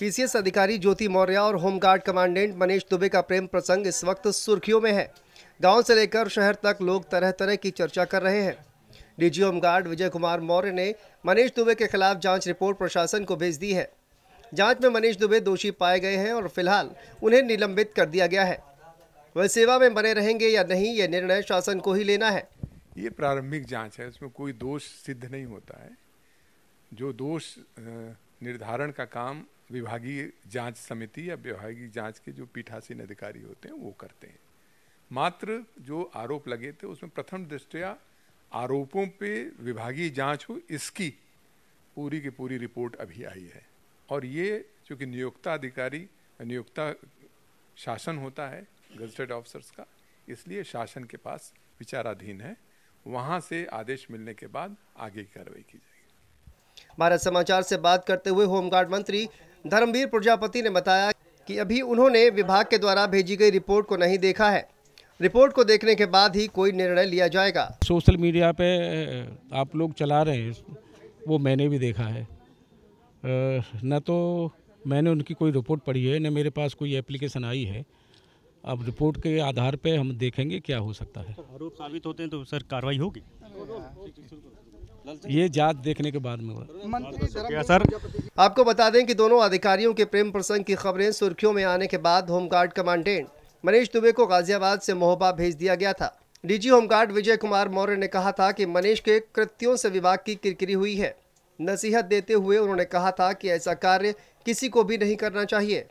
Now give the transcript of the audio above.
PCS अधिकारी ज्योति मौर्य और home guard commandant Manish Dubey का प्रेम प्रसंग इस वक्त सुर्खियों में है। गाँव से लेकर शहर तक लोग तरह तरह की चर्चा कर रहे हैं। DG home guard Vijay Kumar Maurya ने मनीष दुबे के खिलाफ जाँच रिपोर्ट प्रशासन को भेज दी है। जाँच में मनीष दुबे दोषी पाए गए हैं और फ़िलहाल उन्हें निलंबित कर दिया गया है। वह सेवा में बने रहेंगे या नहीं ये निर्णय शासन को ही लेना है। ये प्रारंभिक जाँच है उसमें कोई दोष सिद्ध नहीं होता है। जो दोष निर्धारण का काम विभागीय जाँच समिति या विभागीय जाँच के जो पीठासीन अधिकारी होते हैं, वो करते हैं। मात्र जो आरोप लगे थे, उसमें प्रथम दृष्टया आरोपों पे विभागीय जाँच हो, इसकी पूरी की पूरी रिपोर्ट अभी आई है। और ये चूँकि नियोक्ता अधिकारी, नियोक्ता शासन होता है, गजटेड ऑफिसर्स का, इसलिए शासन के पास विचाराधीन है। वहाँ से आदेश मिलने के बाद आगे की कार्रवाई की जाएगी। भारत समाचार से बात करते हुए होमगार्ड मंत्री धर्मवीर प्रजापति ने बताया कि अभी उन्होंने विभाग के द्वारा भेजी गई रिपोर्ट को नहीं देखा है। रिपोर्ट को देखने के बाद ही कोई निर्णय लिया जाएगा। सोशल मीडिया पे आप लोग चला रहे हैं वो मैंने भी देखा है। न तो मैंने उनकी कोई रिपोर्ट पढ़ी है न मेरे पास कोई एप्लीकेशन आई है। अब रिपोर्ट के आधार पे हम देखेंगे क्या हो सकता है। आरोप साबित होते हैं तो सर कार्रवाई होगी? ये जाँच देखने के बाद में क्या सर। आपको बता दें कि दोनों अधिकारियों के प्रेम प्रसंग की खबरें सुर्खियों में आने के बाद होमगार्ड कमांडेंट मनीष दुबे को गाजियाबाद से मोहबा भेज दिया गया था। DG home guard Vijay Kumar Maurya ने कहा था कि मनीष के कृत्यों से विभाग की किरकिरी हुई है। नसीहत देते हुए उन्होंने कहा था कि ऐसा कार्य किसी को भी नहीं करना चाहिए।